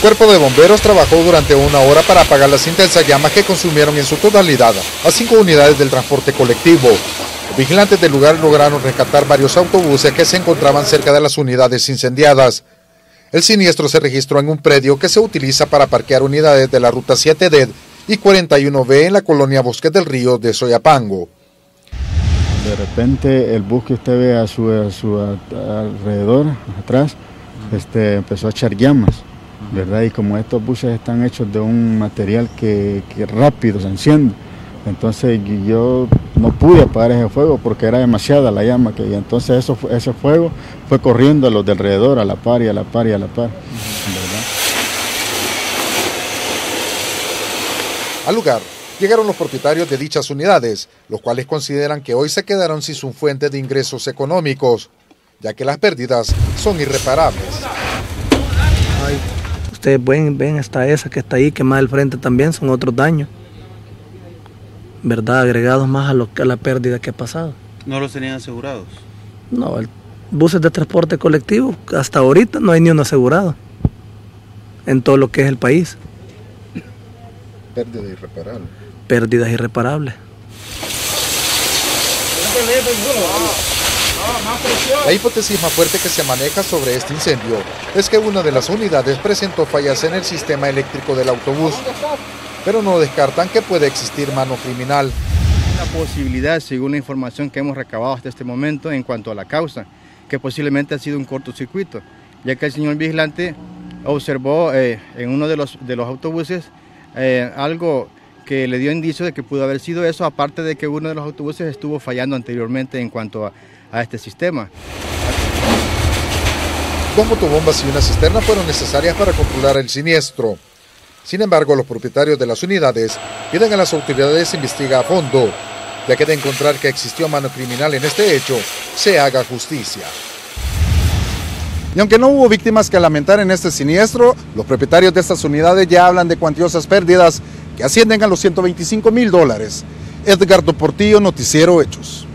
Cuerpo de bomberos trabajó durante una hora para apagar las intensas llamas que consumieron en su totalidad a cinco unidades del transporte colectivo. Vigilantes del lugar lograron rescatar varios autobuses que se encontraban cerca de las unidades incendiadas. El siniestro se registró en un predio que se utiliza para parquear unidades de la ruta 7D y 41B en la colonia Bosque del Río de Soyapango. De repente el bus que usted ve a su, alrededor, atrás, este, empezó a echar llamas ¿verdad? Y como estos buses están hechos de un material que, rápido se enciende, entonces yo no pude apagar ese fuego porque era demasiada la llama que entonces eso, ese fuego fue corriendo a los de alrededor, a la par y a la par y a la par. Al lugar llegaron los propietarios de dichas unidades, los cuales consideran que hoy se quedaron sin su fuente de ingresos económicos, ya que las pérdidas son irreparables. Ustedes ven, ven hasta esa que está ahí, que más al frente también son otros daños. ¿Verdad? Agregados más a, lo, a la pérdida que ha pasado. ¿No los tenían asegurados? No, el, buses de transporte colectivo, hasta ahorita no hay ni uno asegurado en todo lo que es el país. Pérdida irreparable. Pérdidas irreparables. La hipótesis más fuerte que se maneja sobre este incendio es que una de las unidades presentó fallas en el sistema eléctrico del autobús, pero no descartan que puede existir mano criminal. Una posibilidad, según la información que hemos recabado hasta este momento en cuanto a la causa, que posiblemente ha sido un cortocircuito, ya que el señor vigilante observó eh, en uno de los, autobuses eh, algo que le dio indicio de que pudo haber sido eso, aparte de que uno de los autobuses estuvo fallando anteriormente en cuanto a, a este sistema. Dos motobombas y una cisterna fueron necesarias para controlar el siniestro. Sin embargo, los propietarios de las unidades piden a las autoridades investigar a fondo, ya que de encontrar que existió mano criminal en este hecho, se haga justicia. Y aunque no hubo víctimas que lamentar en este siniestro, los propietarios de estas unidades ya hablan de cuantiosas pérdidas que ascienden a los 125 mil dólares. Edgardo Portillo, Noticiero Hechos.